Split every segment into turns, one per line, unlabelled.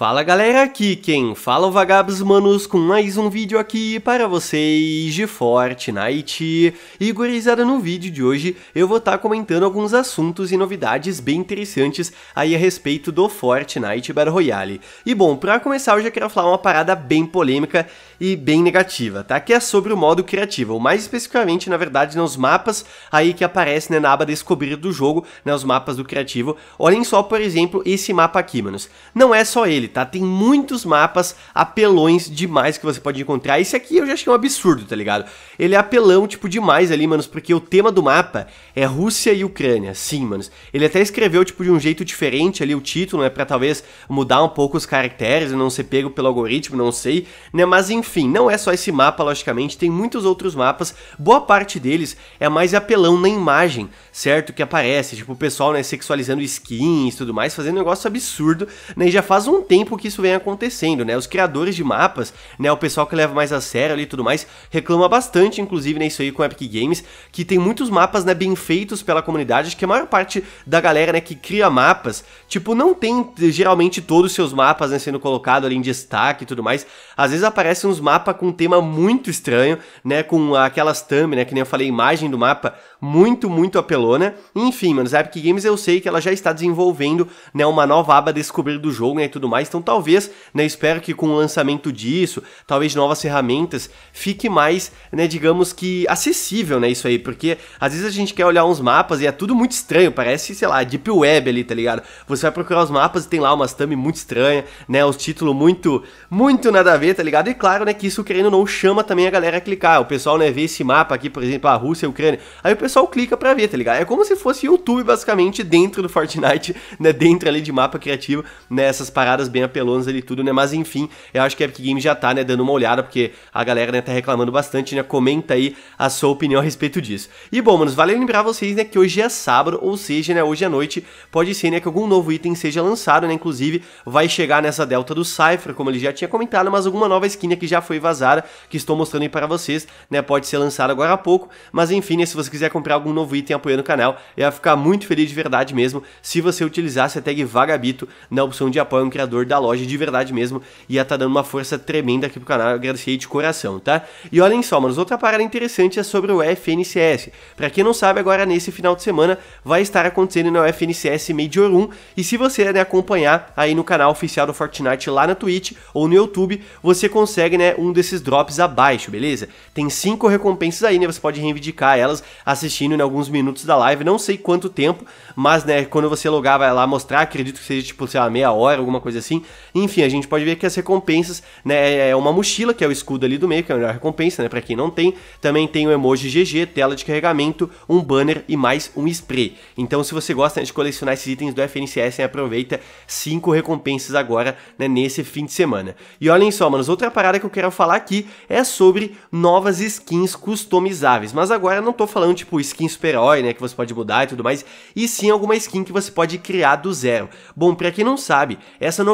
Fala galera, aqui quem fala é o Vagabos Manos com mais um vídeo aqui para vocês de Fortnite. E gurizada, no vídeo de hoje eu vou estar tá comentando alguns assuntos e novidades bem interessantes aí a respeito do Fortnite Battle Royale. E bom, para começar eu já quero falar uma parada bem polêmica e bem negativa, tá? Que é sobre o modo criativo, mais especificamente, na verdade, nos mapas aí que aparecem né, na aba descobrir do jogo, né, os mapas do criativo. Olhem só, por exemplo, esse mapa aqui, manos. Não é só ele, tá? Tem muitos mapas apelões demais que você pode encontrar. Esse aqui eu já achei um absurdo, tá ligado? Ele é apelão, tipo, demais ali, manos, porque o tema do mapa é Rússia e Ucrânia. Sim, manos. Ele até escreveu, tipo, de um jeito diferente ali o título, né? Pra talvez mudar um pouco os caracteres e não ser pego pelo algoritmo, não sei, né? Mas enfim, não é só esse mapa, logicamente, tem muitos outros mapas. Boa parte deles é mais apelão na imagem, certo? Que aparece, tipo, o pessoal, né, sexualizando skins e tudo mais, fazendo um negócio absurdo, né? E já faz um tempo tempo que isso vem acontecendo, né? Os criadores de mapas, né, o pessoal que leva mais a sério ali e tudo mais, reclama bastante, inclusive, né, isso aí com Epic Games, que tem muitos mapas, né, bem feitos pela comunidade, acho que a maior parte da galera, né, que cria mapas, tipo, não tem geralmente todos os seus mapas, né, sendo colocado ali em destaque e tudo mais. Às vezes aparecem uns mapas com um tema muito estranho, né, com aquelas thumb, né, que nem eu falei, imagem do mapa muito, muito apelona. Enfim, mano, a Epic Games eu sei que ela já está desenvolvendo, né, uma nova aba descobrir do jogo, né, e tudo mais. Então talvez, né, espero que com o lançamento disso, talvez novas ferramentas, fique mais, né, digamos que acessível, né, isso aí, porque às vezes a gente quer olhar uns mapas e é tudo muito estranho, parece, sei lá, Deep Web ali, tá ligado? Você vai procurar os mapas e tem lá umas thumb muito estranha, né, os títulos muito, muito nada a ver, tá ligado? E claro, né, que isso querendo ou não chama também a galera a clicar. O pessoal, né, vê esse mapa aqui, por exemplo, a Rússia e a Ucrânia. Aí o pessoal clica pra ver, tá ligado? É como se fosse YouTube, basicamente, dentro do Fortnite, né? Dentro ali de mapa criativo, né? Essas paradas bem apelonas ali tudo, né? Mas enfim, eu acho que a Epic Games já tá, né? Dando uma olhada, porque a galera, né? Tá reclamando bastante, né? Comenta aí a sua opinião a respeito disso. E bom, manos, vale lembrar vocês, né? Que hoje é sábado, ou seja, né? Hoje à noite, pode ser, né? Que algum novo item seja lançado, né? Inclusive, vai chegar nessa delta do Cypher, como ele já tinha comentado, mas alguma nova skin que já foi vazada, que estou mostrando aí para vocês, né? Pode ser lançada agora há pouco, mas enfim, né? Se você quiser comprar algum novo item, apoiando o canal. Eu ia ficar muito feliz de verdade mesmo se você utilizasse a tag Vagabito na opção de apoio um criador da loja de verdade mesmo. Ia estar tá dando uma força tremenda aqui pro canal. Eu agradecer de coração, tá? E olhem só, manos, outra parada interessante é sobre o FNCS. Pra quem não sabe, agora nesse final de semana vai estar acontecendo no FNCS Major 1. E se você né, acompanhar aí no canal oficial do Fortnite lá na Twitch ou no YouTube, você consegue né, um desses drops abaixo, beleza? Tem cinco recompensas aí, né? Você pode reivindicar elas assistindo em alguns minutos da live, não sei quanto tempo, mas, né, quando você logar, vai lá mostrar, acredito que seja, tipo, sei lá, meia hora, alguma coisa assim. Enfim, a gente pode ver que as recompensas, né, é uma mochila, que é o escudo ali do meio, que é a melhor recompensa, né, pra quem não tem. Também tem o emoji GG, tela de carregamento, um banner e mais um spray. Então, se você gosta né, de colecionar esses itens do FNCS, né, aproveita cinco recompensas agora, né, nesse fim de semana. E olhem só, manos, outra parada que eu quero falar aqui é sobre novas skins customizáveis. Mas agora eu não tô falando, tipo, skin super-herói, né, que você pode mudar e tudo mais, e sim alguma skin que você pode criar do zero. Bom, para quem não sabe, essa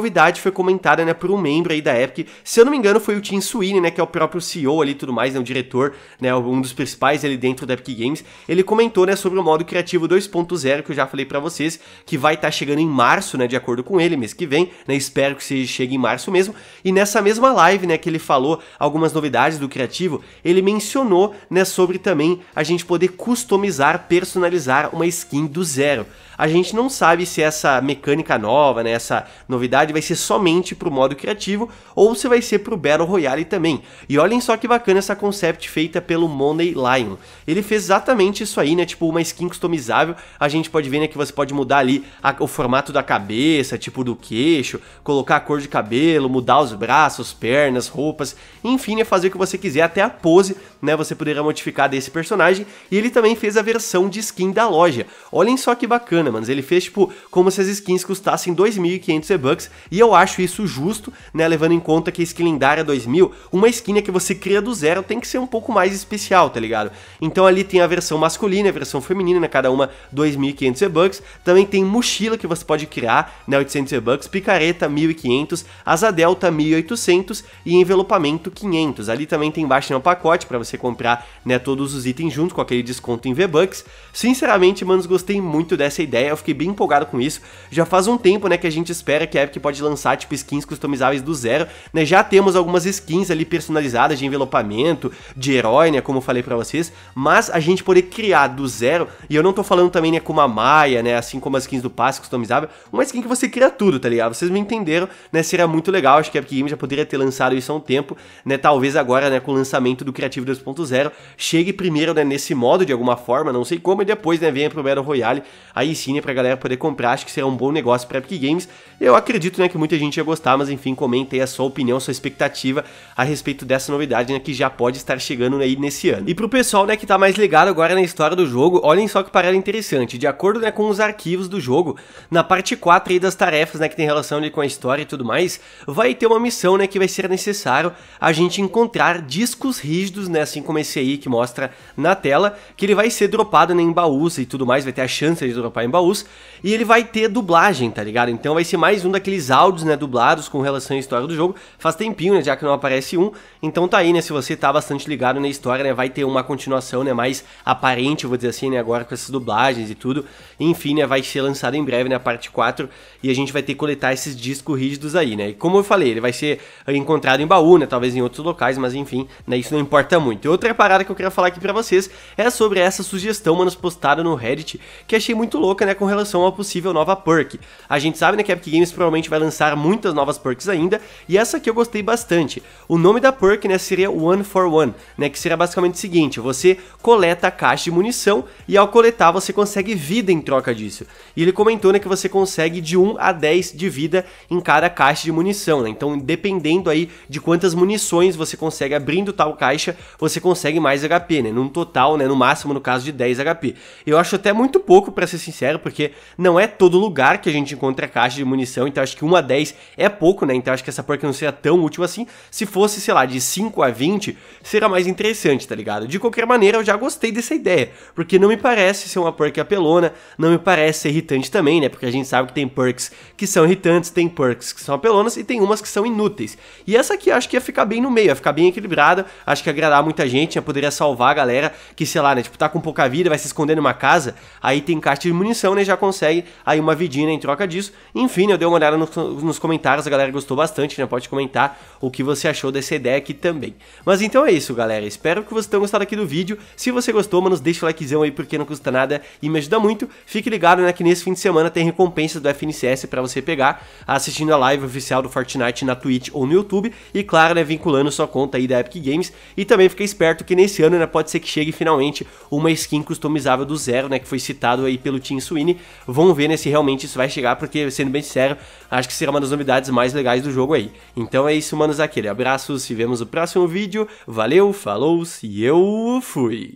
foi comentada, né, por um membro aí da Epic, se eu não me engano foi o Tim Sweeney, né, que é o próprio CEO ali e tudo mais, né, o diretor, né, um dos principais ali dentro da Epic Games, ele comentou, né, sobre o modo criativo 2.0 que eu já falei para vocês, que vai estar tá chegando em março, né, de acordo com ele, mês que vem, né, espero que se chegue em março mesmo, e nessa mesma live, né, que ele falou algumas novidades do criativo, ele mencionou, né, sobre também a gente poder customizar personalizar uma skin do zero a gente não sabe se essa mecânica nova, né, essa novidade vai ser somente pro modo criativo ou se vai ser pro Battle Royale também. E olhem só que bacana essa concept feita pelo Monday Lion. Ele fez exatamente isso aí, né, tipo uma skin customizável. A gente pode ver, né, que você pode mudar ali a, o formato da cabeça, tipo do queixo, colocar a cor de cabelo, mudar os braços, pernas, roupas, enfim, né, fazer o que você quiser, até a pose, né, você poderia modificar desse personagem. E ele também fez a versão de skin da loja. Olhem só que bacana grana, manos. Ele fez, tipo, como se as skins custassem 2.500 V-Bucks, e eu acho isso justo, né, levando em conta que a skin lendária 2.000, uma skin que você cria do zero tem que ser um pouco mais especial, tá ligado? Então ali tem a versão masculina e a versão feminina, né, cada uma 2.500 V-Bucks, também tem mochila que você pode criar, né, 800 V-Bucks, picareta 1.500, asa delta 1.800 e envelopamento 500. Ali também tem embaixo né, um pacote para você comprar, né, todos os itens juntos com aquele desconto em V-Bucks. Sinceramente, manos, gostei muito dessa ideia ideia, eu fiquei bem empolgado com isso. Já faz um tempo, né, que a gente espera que a Epic pode lançar, tipo, skins customizáveis do zero, né? Já temos algumas skins ali personalizadas de envelopamento, de herói, né, como eu falei pra vocês, mas a gente poder criar do zero, e eu não tô falando também, né, com uma Maia, né, assim como as skins do passe customizável, uma skin que você cria tudo, tá ligado? Vocês me entenderam, né, seria muito legal, acho que a Epic Games já poderia ter lançado isso há um tempo, né, talvez agora, né, com o lançamento do Criativo 2.0, chegue primeiro, né, nesse modo de alguma forma, não sei como, e depois, né, venha pro Battle Royale, aí sim, né, pra galera poder comprar, acho que será um bom negócio pra Epic Games. Eu acredito, né, que muita gente ia gostar, mas enfim, comente aí a sua opinião, a sua expectativa a respeito dessa novidade, né, que já pode estar chegando aí nesse ano. E pro pessoal, né, que tá mais ligado agora na história do jogo, olhem só que parada interessante, de acordo, né, com os arquivos do jogo, na parte 4 aí das tarefas, né, que tem relação ali com a história e tudo mais, vai ter uma missão, né, que vai ser necessário a gente encontrar discos rígidos, né, assim como esse aí que mostra na tela, que ele vai ser dropado né, em baús e tudo mais, vai ter a chance de dropar em baús, e ele vai ter dublagem, tá ligado? Então vai ser mais um daqueles áudios, né, dublados com relação à história do jogo. Faz tempinho, né, já que não aparece um. Então tá aí, né, se você tá bastante ligado na história, né, vai ter uma continuação, né, mais aparente, vou dizer assim, né, agora com essas dublagens e tudo. Enfim, né, vai ser lançado em breve, né, a parte 4, e a gente vai ter que coletar esses discos rígidos aí, né. E como eu falei, ele vai ser encontrado em baú, né, talvez em outros locais, mas enfim, né, isso não importa muito. E outra parada que eu queria falar aqui pra vocês é sobre essa sugestão, manos, postada no Reddit, que achei muito louca, né, com relação a uma possível nova perk. A gente sabe, né, que a Epic Games provavelmente vai lançar muitas novas perks ainda, e essa aqui eu gostei bastante. O nome da perk, né, seria One for One, né, que seria basicamente o seguinte, você coleta a caixa de munição e ao coletar você consegue vida em troca disso. E ele comentou, né, que você consegue de 1 a 10 de vida em cada caixa de munição, né, então dependendo aí de quantas munições você consegue abrindo tal caixa, você consegue mais HP, né, num total, né, no máximo no caso de 10 HP. Eu acho até muito pouco, para ser sincero, porque não é todo lugar que a gente encontra caixa de munição, então acho que 1 a 10 é pouco, né, então acho que essa perk não seria tão útil assim. Se fosse, sei lá, de 5 a 20, seria mais interessante, tá ligado? De qualquer maneira, eu já gostei dessa ideia, porque não me parece ser uma perk apelona, não me parece ser irritante também, né, porque a gente sabe que tem perks que são irritantes, tem perks que são apelonas e tem umas que são inúteis. E essa aqui acho que ia ficar bem no meio, ia ficar bem equilibrada, acho que ia agradar muita gente, né, poderia salvar a galera que, sei lá, né, tipo, tá com pouca vida, vai se esconder numa casa, aí tem caixa de munição, né, já consegue aí uma vidinha em troca disso. Enfim, eu dei uma olhada no, nos comentários, a galera gostou bastante, né? Pode comentar o que você achou dessa ideia aqui também. Mas então é isso, galera. Espero que vocês tenham gostado aqui do vídeo. Se você gostou, mano, deixa o likezão aí porque não custa nada e me ajuda muito. Fique ligado, né, que nesse fim de semana tem recompensas do FNCS para você pegar, assistindo a live oficial do Fortnite na Twitch ou no YouTube e claro, né, vinculando sua conta aí da Epic Games. E também fica esperto que nesse ano, né, pode ser que chegue finalmente uma skin customizável do zero, né, que foi citado aí pelo Team Sweeney. Vamos ver, né, se realmente isso vai chegar, porque, sendo bem sincero, acho que será uma das novidades mais legais do jogo aí. Então é isso, manos, aquele abraço, se vemos no próximo vídeo, valeu, falou, e eu fui!